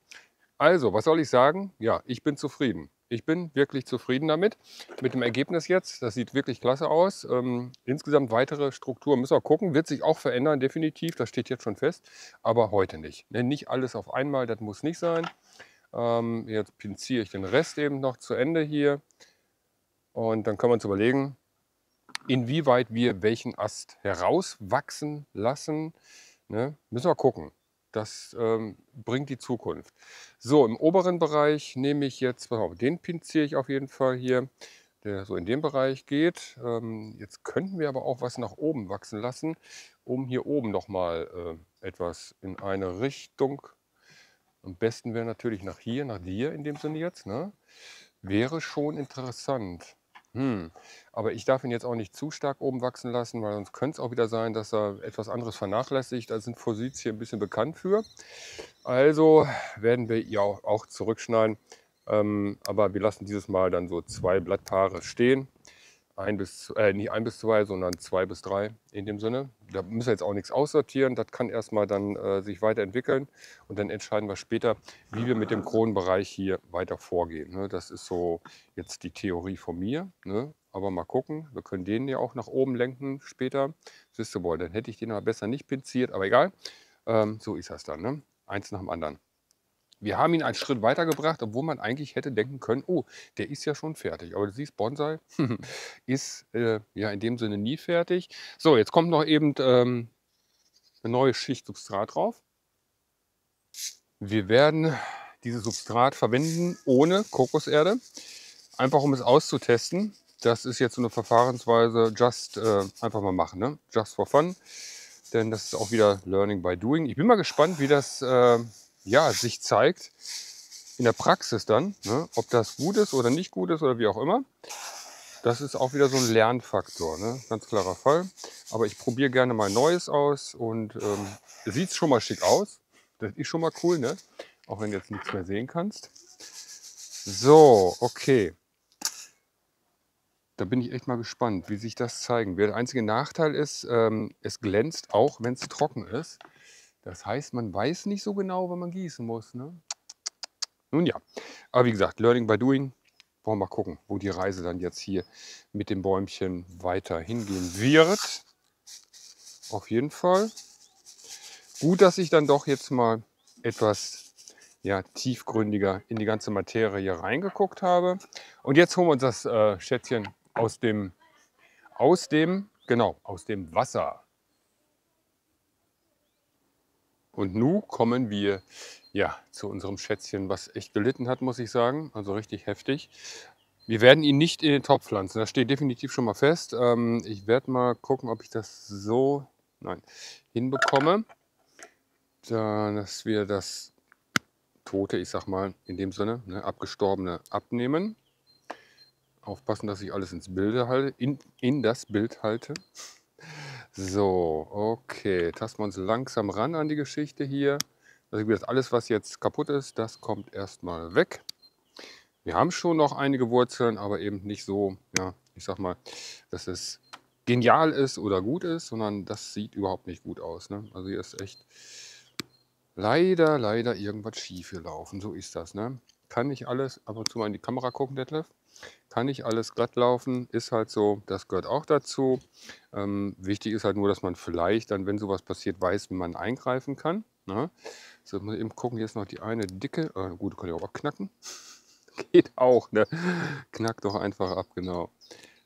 Also, was soll ich sagen? Ja, ich bin zufrieden. ich bin wirklich zufrieden damit, mit dem Ergebnis jetzt. Das sieht wirklich klasse aus. Ähm, insgesamt weitere Strukturen müssen wir gucken. Wird sich auch verändern, definitiv. Das steht jetzt schon fest. Aber heute nicht. Ne, nicht alles auf einmal, das muss nicht sein. Ähm, jetzt pinziere ich den Rest eben noch zu Ende hier. Und dann können wir uns überlegen, inwieweit wir welchen Ast herauswachsen lassen. Ne? Müssen wir gucken. Das ähm, bringt die Zukunft. So, im oberen Bereich nehme ich jetzt, auf, den pinziere ich auf jeden Fall hier, der so in den Bereich geht. Ähm, jetzt könnten wir aber auch was nach oben wachsen lassen, um hier oben nochmal äh, etwas in eine Richtung. Am besten wäre natürlich nach hier, nach dir in dem Sinne jetzt. Ne? Wäre schon interessant. Hm. Aber ich darf ihn jetzt auch nicht zu stark oben wachsen lassen, weil sonst könnte es auch wieder sein, dass er etwas anderes vernachlässigt. Da sind Fositien ein bisschen bekannt für. Also werden wir auch, auch zurückschneiden. Ähm, aber wir lassen dieses Mal dann so zwei Blattpaare stehen ein bis, äh, nicht ein bis zwei, sondern zwei bis drei in dem Sinne. Da müssen wir jetzt auch nichts aussortieren. Das kann erstmal dann äh, sich weiterentwickeln und dann entscheiden wir später, wie wir mit dem Kronenbereich hier weiter vorgehen. Ne? Das ist so jetzt die Theorie von mir. Ne? Aber mal gucken, wir können den ja auch nach oben lenken später. Siehst du wohl, dann hätte ich den aber besser nicht pinziert, aber egal. Ähm, so ist das dann. Ne? Eins nach dem anderen. Wir haben ihn einen Schritt weitergebracht, obwohl man eigentlich hätte denken können, oh, der ist ja schon fertig. Aber du siehst, Bonsai ist äh, ja in dem Sinne nie fertig. So, jetzt kommt noch eben ähm, eine neue Schicht Substrat drauf. Wir werden dieses Substrat verwenden ohne Kokoserde, einfach um es auszutesten. Das ist jetzt so eine Verfahrensweise, just äh, einfach mal machen, ne? just for fun. Denn das ist auch wieder Learning by Doing. Ich bin mal gespannt, wie das... Äh, ja, sich zeigt in der Praxis dann, ne, ob das gut ist oder nicht gut ist oder wie auch immer. Das ist auch wieder so ein Lernfaktor, ne? ganz klarer Fall. Aber ich probiere gerne mal Neues aus und ähm, sieht schon mal schick aus. Das ist schon mal cool, ne? auch wenn du jetzt nichts mehr sehen kannst. So, okay. Da bin ich echt mal gespannt, wie sich das zeigen wird. Der einzige Nachteil ist, ähm, es glänzt auch, wenn es trocken ist. Das heißt, man weiß nicht so genau, wann man gießen muss. Ne? Nun ja, aber wie gesagt, Learning by Doing. Wollen wir mal gucken, wo die Reise dann jetzt hier mit dem Bäumchen weiter hingehen wird. Auf jeden Fall. Gut, dass ich dann doch jetzt mal etwas ja, tiefgründiger in die ganze Materie reingeguckt habe. Und jetzt holen wir uns das äh, Schätzchen aus dem, aus dem, genau, aus dem Wasser. Und nun kommen wir ja, zu unserem Schätzchen, was echt gelitten hat, muss ich sagen. Also richtig heftig. Wir werden ihn nicht in den Topf pflanzen. Das steht definitiv schon mal fest. Ähm, ich werde mal gucken, ob ich das so nein, hinbekomme, dass wir das Tote, ich sag mal in dem Sinne, ne, abgestorbene abnehmen. Aufpassen, dass ich alles ins Bilde halte, in, in das Bild halte. So, okay. Tasten wir uns langsam ran an die Geschichte hier. Also alles, was jetzt kaputt ist, das kommt erstmal weg. Wir haben schon noch einige Wurzeln, aber eben nicht so, ja, ich sag mal, dass es genial ist oder gut ist, sondern das sieht überhaupt nicht gut aus. Ne? Also hier ist echt leider, leider irgendwas schief gelaufen. So ist das. Ne? Kann nicht alles ab und zu mal in die Kamera gucken, Detlef? Kann nicht alles glatt laufen, ist halt so, das gehört auch dazu. Ähm, wichtig ist halt nur, dass man vielleicht dann, wenn sowas passiert, weiß, wie man eingreifen kann. Ne? So, muss eben gucken, hier ist noch die eine dicke, äh, gut, kann ich auch abknacken. Geht auch, ne? Knackt doch einfach ab, genau.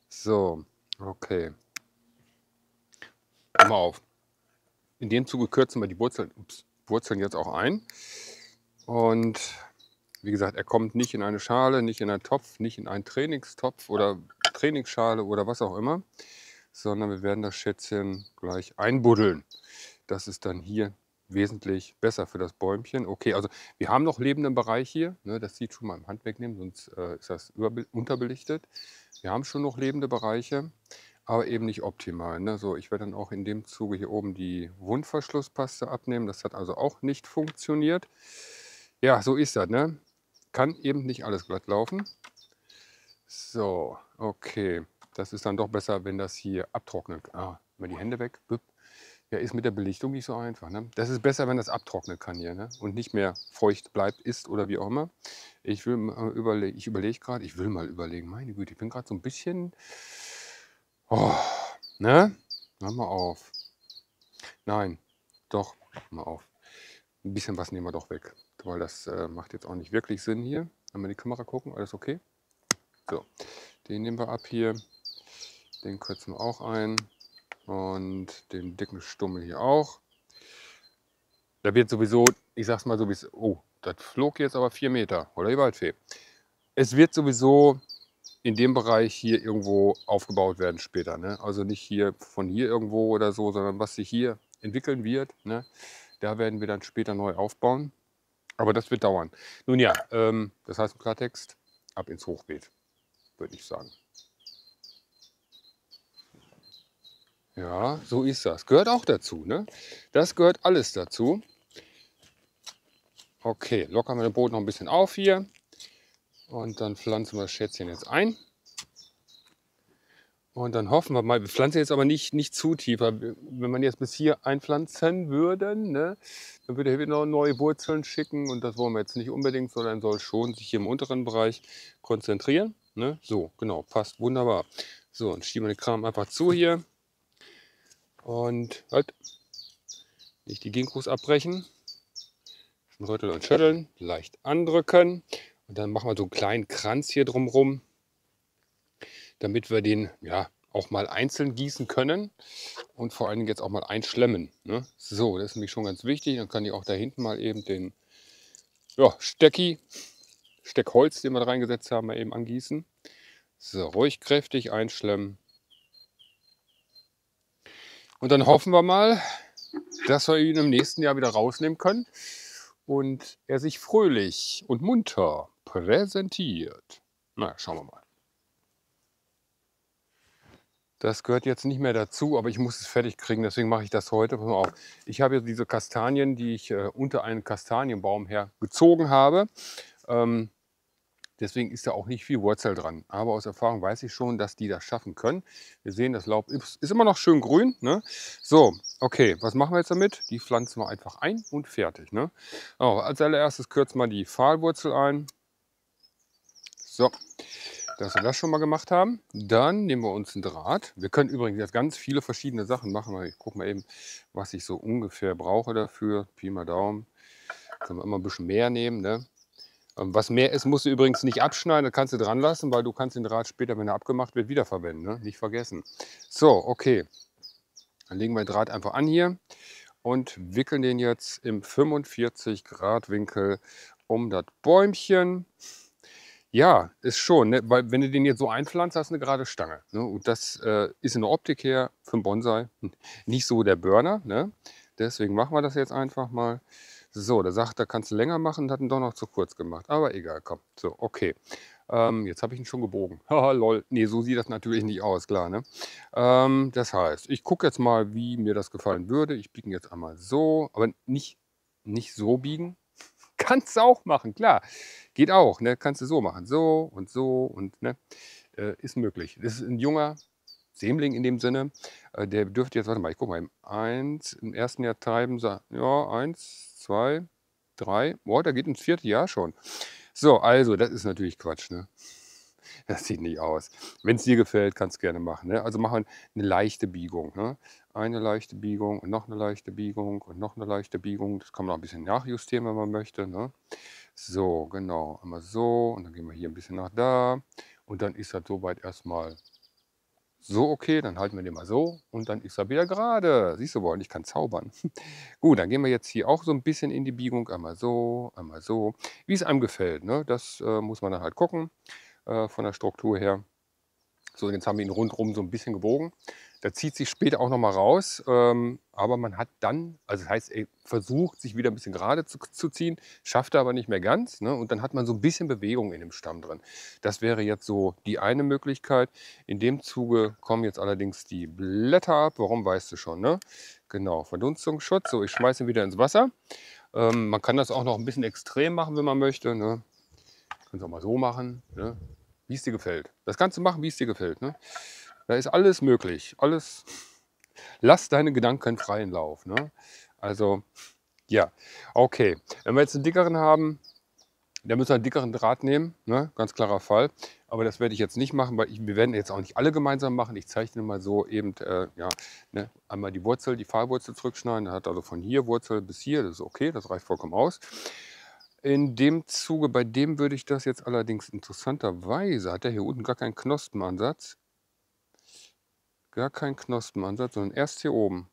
So, okay. Mal auf. In dem Zuge kürzen wir die Wurzeln, ups, Wurzeln jetzt auch ein. Und wie gesagt, er kommt nicht in eine Schale, nicht in einen Topf, nicht in einen Trainingstopf oder Trainingsschale oder was auch immer, sondern wir werden das Schätzchen gleich einbuddeln. Das ist dann hier wesentlich besser für das Bäumchen. Okay, also wir haben noch lebenden Bereich hier. Ne, das sieht schon mal im Hand wegnehmen, sonst äh, ist das unterbelichtet. Wir haben schon noch lebende Bereiche, aber eben nicht optimal. Ne? So, ich werde dann auch in dem Zuge hier oben die Wundverschlusspaste abnehmen. Das hat also auch nicht funktioniert. Ja, so ist das. Ne? Kann eben nicht alles glatt laufen. So, okay. Das ist dann doch besser, wenn das hier abtrocknet. Ah, mal die Hände weg. Ja, ist mit der Belichtung nicht so einfach. Ne? Das ist besser, wenn das abtrocknen kann hier ne? und nicht mehr feucht bleibt, ist oder wie auch immer. Ich will mal überlegen, ich überlege gerade, ich will mal überlegen, meine Güte, ich bin gerade so ein bisschen, oh, ne? Hör mal auf. Nein, doch, mal auf. Ein bisschen was nehmen wir doch weg, weil das äh, macht jetzt auch nicht wirklich Sinn hier. Wenn wir die Kamera gucken, alles okay? So, den nehmen wir ab hier. Den kürzen wir auch ein. Und den dicken Stummel hier auch. Da wird sowieso, ich sag's mal so wie es, oh, das flog jetzt aber vier Meter, oder die Waldfee. Es wird sowieso in dem Bereich hier irgendwo aufgebaut werden später. Ne? Also nicht hier von hier irgendwo oder so, sondern was sich hier entwickeln wird, ne? da werden wir dann später neu aufbauen. Aber das wird dauern. Nun ja, ähm, das heißt im Klartext, ab ins Hochbeet, würde ich sagen. Ja, so ist das. Gehört auch dazu. Ne? Das gehört alles dazu. Okay, lockern wir den Boden noch ein bisschen auf hier. Und dann pflanzen wir das Schätzchen jetzt ein. Und dann hoffen wir mal, wir pflanzen jetzt aber nicht, nicht zu tief. Wenn man jetzt bis hier einpflanzen würde, ne, dann würde er wieder noch neue Wurzeln schicken. Und das wollen wir jetzt nicht unbedingt, sondern soll schon sich hier im unteren Bereich konzentrieren. Ne? So, genau, passt wunderbar. So, und schieben wir den Kram einfach zu hier. Und halt, nicht die Ginkgos abbrechen. Rütteln und schütteln, leicht andrücken. Und dann machen wir so einen kleinen Kranz hier drumherum, damit wir den ja auch mal einzeln gießen können und vor allen Dingen jetzt auch mal einschlemmen. Ne? So, das ist nämlich schon ganz wichtig. Dann kann ich auch da hinten mal eben den ja, Stecki, Steckholz, den wir da reingesetzt haben, mal eben angießen. So, ruhig kräftig einschlemmen. Und dann hoffen wir mal, dass wir ihn im nächsten Jahr wieder rausnehmen können und er sich fröhlich und munter präsentiert. Na, schauen wir mal. Das gehört jetzt nicht mehr dazu, aber ich muss es fertig kriegen, deswegen mache ich das heute. Pass mal auf. Ich habe jetzt diese Kastanien, die ich äh, unter einen Kastanienbaum her gezogen habe. Ähm, Deswegen ist da auch nicht viel Wurzel dran. Aber aus Erfahrung weiß ich schon, dass die das schaffen können. Wir sehen, das Laub ist immer noch schön grün. Ne? So, okay, was machen wir jetzt damit? Die pflanzen wir einfach ein und fertig. Ne? Oh, als allererstes kürzen wir die Pfahlwurzel ein. So, dass wir das schon mal gemacht haben. Dann nehmen wir uns einen Draht. Wir können übrigens jetzt ganz viele verschiedene Sachen machen. Ich gucke mal eben, was ich so ungefähr brauche dafür. Pi mal Daumen. Können wir immer ein bisschen mehr nehmen. Ne? Ähm, was mehr ist, musst du übrigens nicht abschneiden, das kannst du dran lassen, weil du kannst den Draht später, wenn er abgemacht wird, wiederverwenden. Ne? Nicht vergessen. So, okay. Dann legen wir den Draht einfach an hier und wickeln den jetzt im 45 Grad Winkel um das Bäumchen. Ja, ist schon, ne? weil wenn du den jetzt so einpflanzt, hast du eine gerade Stange. Ne? Und das äh, ist in der Optik her für einen Bonsai nicht so der Burner. Ne? Deswegen machen wir das jetzt einfach mal. So, der sagt, da kannst du länger machen, hat ihn doch noch zu kurz gemacht. Aber egal, komm. So, okay. Ähm, jetzt habe ich ihn schon gebogen. Haha, lol. Nee, so sieht das natürlich nicht aus, klar. Ne? Ähm, das heißt, ich gucke jetzt mal, wie mir das gefallen würde. Ich biege ihn jetzt einmal so, aber nicht, nicht so biegen. Kannst du auch machen, klar. Geht auch, ne? Kannst du so machen. So und so und ne? Äh, ist möglich. Das ist ein junger Sämling in dem Sinne. Äh, der dürfte jetzt, warte mal, ich gucke mal, eins, im ersten Jahr treiben, ja, eins, zwei, drei. Boah, da geht ins vierte Jahr schon. So, also, das ist natürlich Quatsch, ne? Das sieht nicht aus. Wenn es dir gefällt, kannst du gerne machen. Ne? Also machen eine leichte Biegung. Ne? Eine leichte Biegung und noch eine leichte Biegung und noch eine leichte Biegung. Das kann man auch ein bisschen nachjustieren, wenn man möchte. Ne? So, genau. Einmal so und dann gehen wir hier ein bisschen nach da. Und dann ist das soweit erstmal so okay, dann halten wir den mal so und dann ist er wieder gerade. Siehst du wohl, ich kann zaubern. Gut, dann gehen wir jetzt hier auch so ein bisschen in die Biegung. Einmal so, einmal so. Wie es einem gefällt, ne? das äh, muss man dann halt gucken äh, von der Struktur her. So, jetzt haben wir ihn rundherum so ein bisschen gebogen. Da zieht sich später auch noch mal raus, ähm, aber man hat dann, also das heißt, er versucht sich wieder ein bisschen gerade zu, zu ziehen, schafft er aber nicht mehr ganz. Ne? Und dann hat man so ein bisschen Bewegung in dem Stamm drin. Das wäre jetzt so die eine Möglichkeit. In dem Zuge kommen jetzt allerdings die Blätter ab. Warum weißt du schon? Ne? Genau, Verdunstungsschutz. So, ich schmeiße ihn wieder ins Wasser. Ähm, man kann das auch noch ein bisschen extrem machen, wenn man möchte. Ne? Können es auch mal so machen, ne? wie es dir gefällt. Das kannst du machen, wie es dir gefällt. Ne? Da ist alles möglich. Alles. Lass deine Gedanken freien Lauf. Ne? Also, ja, okay. Wenn wir jetzt einen dickeren haben, Da müssen wir einen dickeren Draht nehmen, ne? ganz klarer Fall. Aber das werde ich jetzt nicht machen, weil ich, wir werden jetzt auch nicht alle gemeinsam machen. Ich zeichne mal so eben, äh, ja, ne? einmal die Wurzel, die Pfahlwurzel zurückschneiden. Er hat also von hier Wurzel bis hier, das ist okay, das reicht vollkommen aus. In dem Zuge, bei dem würde ich das jetzt allerdings interessanterweise, hat er hier unten gar keinen Knospenansatz. Gar keinen Knospenansatz, sondern erst hier oben.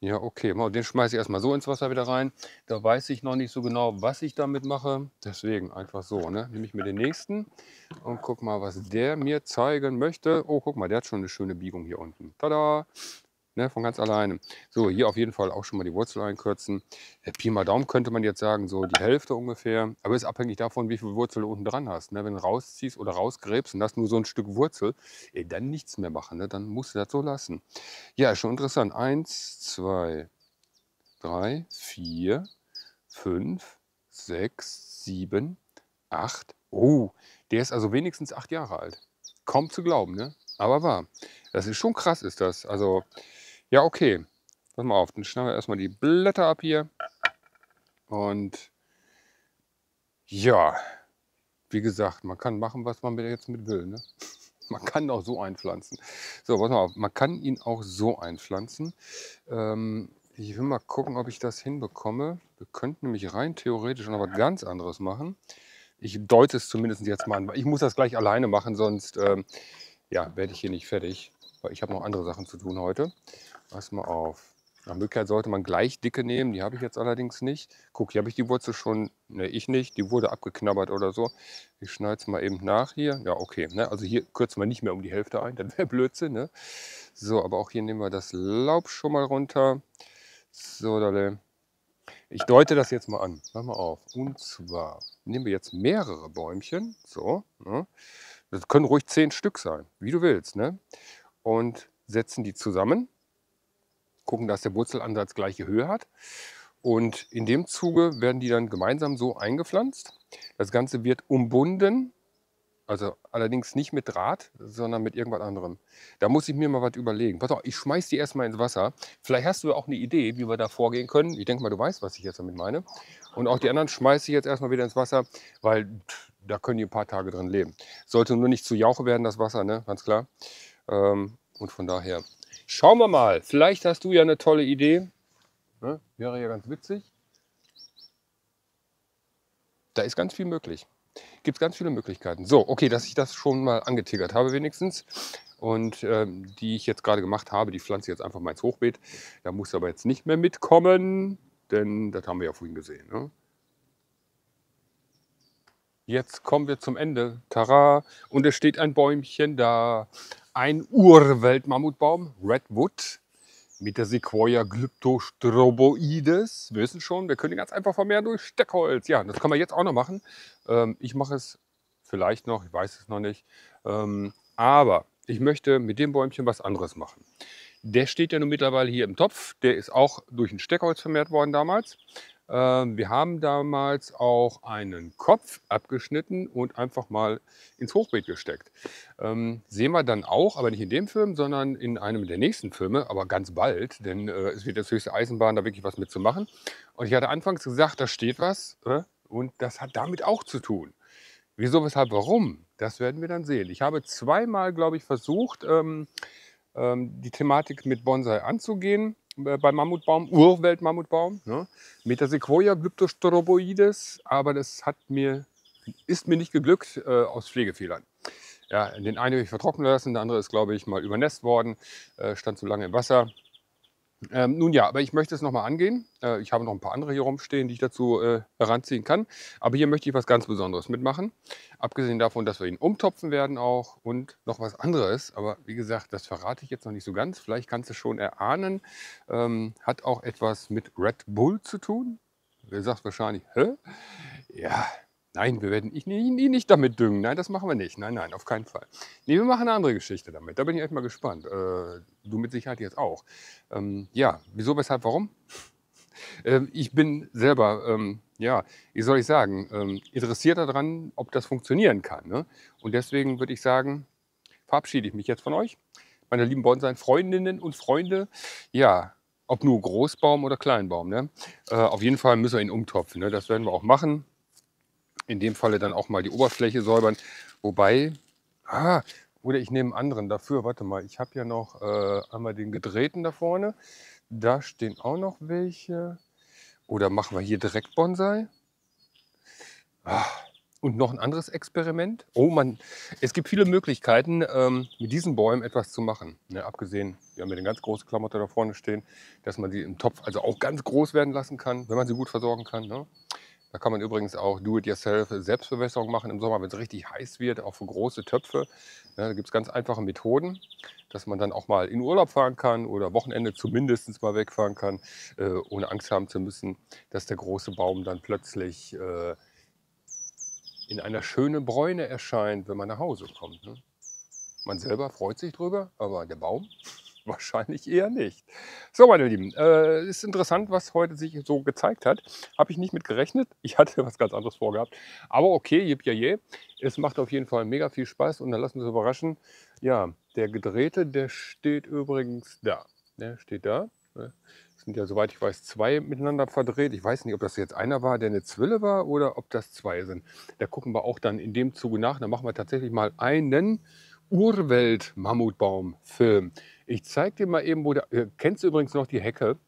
Ja, okay. Den schmeiße ich erstmal so ins Wasser wieder rein. Da weiß ich noch nicht so genau, was ich damit mache. Deswegen einfach so. Ne? Nehme ich mir den nächsten und guck mal, was der mir zeigen möchte. Oh, guck mal, der hat schon eine schöne Biegung hier unten. Tada! Ne, von ganz alleine. So, hier auf jeden Fall auch schon mal die Wurzel einkürzen. Der Pi mal Daumen könnte man jetzt sagen, so die Hälfte ungefähr. Aber ist abhängig davon, wie viel Wurzel du unten dran hast. Ne? Wenn du rausziehst oder rausgräbst und hast nur so ein Stück Wurzel, ey, dann nichts mehr machen. Ne? Dann musst du das so lassen. Ja, schon interessant. Eins, zwei, drei, vier, fünf, sechs, sieben, acht. Oh, der ist also wenigstens acht Jahre alt. Kaum zu glauben, ne? Aber wahr. Das ist schon krass, ist das. Also ja, okay. Pass mal auf, dann schneiden wir erstmal die Blätter ab hier. Und ja, wie gesagt, man kann machen, was man jetzt mit will. Ne? Man kann auch so einpflanzen. So, pass mal auf, man kann ihn auch so einpflanzen. Ähm, ich will mal gucken, ob ich das hinbekomme. Wir könnten nämlich rein theoretisch noch was ganz anderes machen. Ich deute es zumindest jetzt mal an. Ich muss das gleich alleine machen, sonst ähm, ja, werde ich hier nicht fertig. Weil ich habe noch andere Sachen zu tun heute. Pass mal auf. Nach Möglichkeit sollte man gleich dicke nehmen. Die habe ich jetzt allerdings nicht. Guck, hier habe ich die Wurzel schon. Ne, ich nicht. Die wurde abgeknabbert oder so. Ich schneide es mal eben nach hier. Ja, okay. Ne? Also hier kürzen wir nicht mehr um die Hälfte ein. Das wäre Blödsinn. Ne? So, aber auch hier nehmen wir das Laub schon mal runter. So, dale. Ich deute das jetzt mal an. Mach mal auf. Und zwar nehmen wir jetzt mehrere Bäumchen. So. Ne? Das können ruhig zehn Stück sein. Wie du willst. Ne? Und setzen die zusammen gucken, dass der Wurzelansatz gleiche Höhe hat. Und in dem Zuge werden die dann gemeinsam so eingepflanzt. Das Ganze wird umbunden, also allerdings nicht mit Draht, sondern mit irgendwas anderem. Da muss ich mir mal was überlegen. Pass auf, ich schmeiß die erstmal ins Wasser. Vielleicht hast du auch eine Idee, wie wir da vorgehen können. Ich denke mal, du weißt, was ich jetzt damit meine. Und auch die anderen schmeiße ich jetzt erstmal wieder ins Wasser, weil da können die ein paar Tage drin leben. Sollte nur nicht zu Jauche werden, das Wasser, ne? ganz klar. Ähm, und von daher Schauen wir mal. Vielleicht hast du ja eine tolle Idee. Ne? Wäre ja ganz witzig. Da ist ganz viel möglich. Gibt es ganz viele Möglichkeiten. So, okay, dass ich das schon mal angetiggert habe wenigstens. Und ähm, die ich jetzt gerade gemacht habe, die pflanze jetzt einfach mal ins Hochbeet. Da muss aber jetzt nicht mehr mitkommen, denn das haben wir ja vorhin gesehen. Ne? Jetzt kommen wir zum Ende. Tara! Und es steht ein Bäumchen da ein Urweltmammutbaum, Redwood, mit der Sequoia glyptostroboides. Wir wissen schon, wir können ihn ganz einfach vermehren durch Steckholz. Ja, das kann man jetzt auch noch machen. Ähm, ich mache es vielleicht noch, ich weiß es noch nicht. Ähm, aber ich möchte mit dem Bäumchen was anderes machen. Der steht ja nun mittlerweile hier im Topf. Der ist auch durch ein Steckholz vermehrt worden damals. Ähm, wir haben damals auch einen Kopf abgeschnitten und einfach mal ins Hochbeet gesteckt. Ähm, sehen wir dann auch, aber nicht in dem Film, sondern in einem der nächsten Filme, aber ganz bald, denn äh, es wird jetzt höchste Eisenbahn, da wirklich was mitzumachen. Und ich hatte anfangs gesagt, da steht was äh, und das hat damit auch zu tun. Wieso, weshalb, warum? Das werden wir dann sehen. Ich habe zweimal, glaube ich, versucht, ähm, ähm die Thematik mit Bonsai anzugehen. Äh, beim Mammutbaum, Urweltmammutbaum, ne? Metasequoia glyptostroboides, aber das hat mir, ist mir nicht geglückt äh, aus Pflegefehlern. Ja, den einen habe ich vertrocknen lassen, der andere ist, glaube ich, mal übernässt worden, äh, stand zu lange im Wasser. Ähm, nun ja, aber ich möchte es nochmal angehen. Äh, ich habe noch ein paar andere hier rumstehen, die ich dazu äh, heranziehen kann. Aber hier möchte ich was ganz Besonderes mitmachen. Abgesehen davon, dass wir ihn umtopfen werden auch und noch was anderes. Aber wie gesagt, das verrate ich jetzt noch nicht so ganz. Vielleicht kannst du schon erahnen. Ähm, hat auch etwas mit Red Bull zu tun. Wer sagt wahrscheinlich, hä? Ja, Nein, wir werden ihn nicht damit düngen. Nein, das machen wir nicht. Nein, nein, auf keinen Fall. Nee, wir machen eine andere Geschichte damit. Da bin ich echt mal gespannt. Äh, du mit Sicherheit jetzt auch. Ähm, ja, wieso, weshalb, warum? ähm, ich bin selber, ähm, ja, wie soll ich sagen, ähm, interessiert daran, ob das funktionieren kann. Ne? Und deswegen würde ich sagen, verabschiede ich mich jetzt von euch, meine lieben Bonsai-Freundinnen und Freunde. Ja, ob nur Großbaum oder Kleinbaum. Ne? Äh, auf jeden Fall müssen wir ihn umtopfen. Ne? Das werden wir auch machen. In dem Falle dann auch mal die Oberfläche säubern. Wobei, ah, oder ich nehme einen anderen dafür. Warte mal, ich habe ja noch äh, einmal den gedrehten da vorne. Da stehen auch noch welche. Oder machen wir hier direkt Bonsai? Ah, und noch ein anderes Experiment. Oh man, es gibt viele Möglichkeiten, ähm, mit diesen Bäumen etwas zu machen. Ne, abgesehen, wir haben ja den ganz großen Klamotte da vorne stehen, dass man sie im Topf also auch ganz groß werden lassen kann, wenn man sie gut versorgen kann. Ne? Da kann man übrigens auch Do-it-yourself Selbstbewässerung machen im Sommer, wenn es richtig heiß wird, auch für große Töpfe. Ja, da gibt es ganz einfache Methoden, dass man dann auch mal in Urlaub fahren kann oder Wochenende zumindest mal wegfahren kann, äh, ohne Angst haben zu müssen, dass der große Baum dann plötzlich äh, in einer schönen Bräune erscheint, wenn man nach Hause kommt. Ne? Man selber freut sich drüber, aber der Baum wahrscheinlich eher nicht. So, meine Lieben, äh, ist interessant, was heute sich so gezeigt hat. Habe ich nicht mit gerechnet. Ich hatte was ganz anderes vorgehabt. Aber okay, jip ja je. Es macht auf jeden Fall mega viel Spaß und dann lassen wir uns überraschen. Ja, der gedrehte, der steht übrigens da. Der steht da. Ne? sind ja, soweit ich weiß, zwei miteinander verdreht. Ich weiß nicht, ob das jetzt einer war, der eine Zwille war oder ob das zwei sind. Da gucken wir auch dann in dem Zuge nach. Da machen wir tatsächlich mal einen Urwelt-Mammutbaum-Film. Ich zeige dir mal eben, wo der, äh, kennst du übrigens noch die Hecke?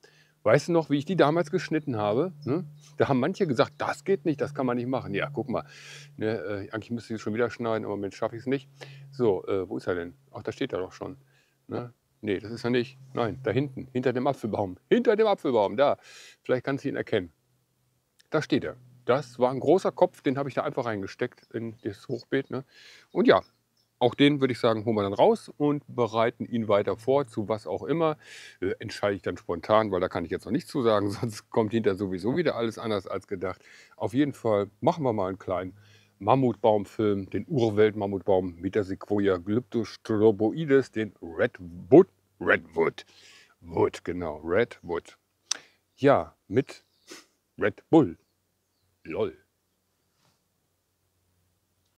Weißt du noch, wie ich die damals geschnitten habe? Ne? Da haben manche gesagt, das geht nicht, das kann man nicht machen. Ja, guck mal. Ne, äh, eigentlich müsste ich es schon wieder schneiden, aber im Moment schaffe ich es nicht. So, äh, wo ist er denn? Ach, da steht er doch schon. Ne? Nee, das ist er nicht. Nein, da hinten, hinter dem Apfelbaum. Hinter dem Apfelbaum, da. Vielleicht kannst du ihn erkennen. Da steht er. Das war ein großer Kopf, den habe ich da einfach reingesteckt in das Hochbeet. Ne? Und ja, auch den würde ich sagen, holen wir dann raus und bereiten ihn weiter vor, zu was auch immer. Äh, entscheide ich dann spontan, weil da kann ich jetzt noch nichts zu sagen, sonst kommt hinter sowieso wieder alles anders als gedacht. Auf jeden Fall machen wir mal einen kleinen Mammutbaumfilm, den Urwelt-Mammutbaum mit der Sequoia glyptostroboides, den Redwood, Redwood, Wood, genau, Redwood. Ja, mit Red Bull. Lol.